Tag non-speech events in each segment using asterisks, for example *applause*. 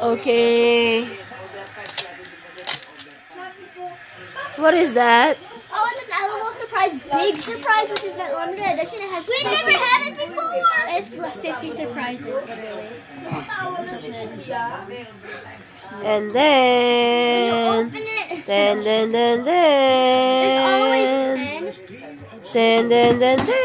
Okay. What is that? Oh, it's an LOL surprise, big surprise, which is not limited edition. It has. We never had it before. It's 50 surprises, literally. And You then, open it. then, then, then, There's always then, 10. then, then, then, then.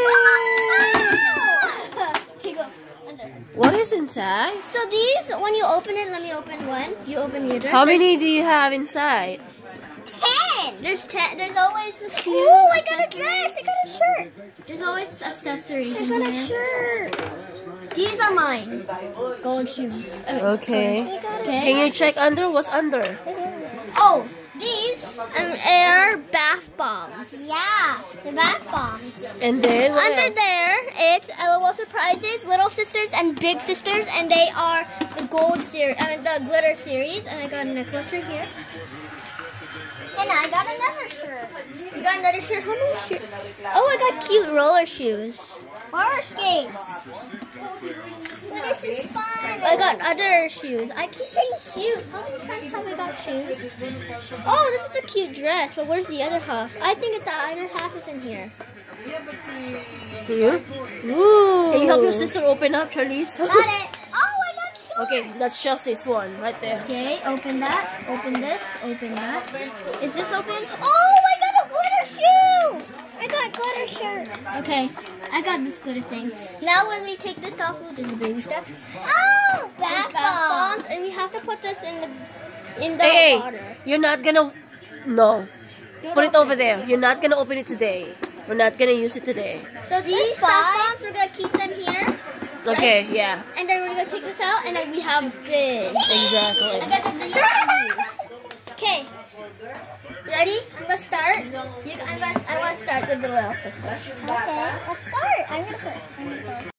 Okay, go. Under. What is inside? So these, when you open it, let me open one. You open the other. How There's many do you have inside? Ten. There's ten. There's always the shoes. Oh, I got a dress. I got a shirt. There's always accessories. I got a shirt. These are mine. Gold shoes. Okay. Okay. Can you check under? What's under? Oh, these um, air bath bombs. Yeah, the bath bombs. And then Under else? there, it's LOL surprises, little sisters and big sisters, and they are the gold series, I mean the glitter series. And I got a necklace right here. And I got another shirt. You got another shirt? How many shirts? Oh, I got cute roller shoes. Roller skates. Oh, this is fun. I got other shoes. I keep getting shoes. How many times have I got shoes? Oh, this is a cute dress, but where's the other half? I think it's the other half is in here. Here? Ooh. Can you help your sister open up, Charlize? Got it. Oh, I got shoes. okay, that's Chelsea's one right there. Okay, open that. Open this. Open that. Is this open? Oh, I got a glitter shoe. I got glitter shirt. Okay, I got this glitter thing. Now when we take this off, we'll do the baby steps. Oh, bath, bombs. And we have to put this in the in the Hey, water. you're not gonna. No. Put it over there. You're not gonna open it today. We're not gonna use it today. So these bath bombs, we're gonna keep them here. Okay, yeah. And then we're gonna take this out, and then we have this. Exactly. I got the use. *laughs* Okay. Ready? I'm gonna start. You, I'm gonna, I'm gonna start with the little sister. Okay, let's start. I'm gonna first. I'm gonna first.